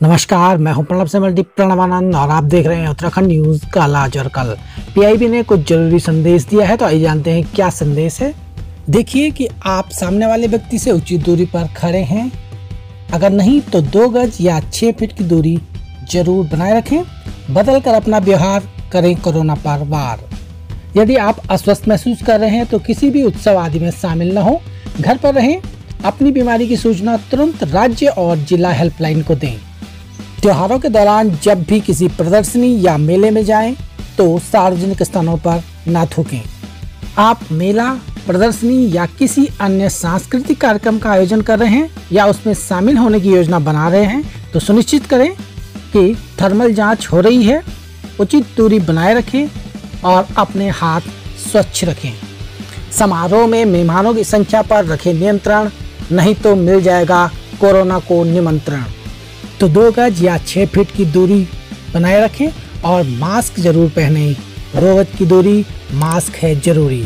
नमस्कार, मैं हूँ प्रणब से मल्टी प्रणवानंद और आप देख रहे हैं उत्तराखंड न्यूज़ कल आज और कल। पीआईबी ने कुछ ज़रूरी संदेश दिया है तो आइए जानते हैं क्या संदेश है। देखिए कि आप सामने वाले व्यक्ति से उचित दूरी पर खड़े हैं। अगर नहीं तो दो गज या छः फीट की दूरी ज़रूर बनाए रखें। बदल कर अपना व्यवहार करें कोरोना पर वार। यदि आप अस्वस्थ महसूस कर रहे हैं तो किसी भी उत्सव आदि में शामिल न हो। घर पर रहें, अपनी बीमारी की सूचना तुरंत राज्य और जिला हेल्पलाइन को दें। त्योहारों के दौरान जब भी किसी प्रदर्शनी या मेले में जाएँ तो सार्वजनिक स्थानों पर न थूकें। आप मेला, प्रदर्शनी या किसी अन्य सांस्कृतिक कार्यक्रम का आयोजन कर रहे हैं या उसमें शामिल होने की योजना बना रहे हैं तो सुनिश्चित करें कि थर्मल जाँच हो रही है, उचित दूरी बनाए रखें और अपने हाथ स्वच्छ रखें। समारोह में मेहमानों की संख्या पर रखें नियंत्रण, नहीं तो मिल जाएगा कोरोना को निमंत्रण। तो दो गज या छः फीट की दूरी बनाए रखें और मास्क ज़रूर पहने। दो गज की दूरी, मास्क है ज़रूरी।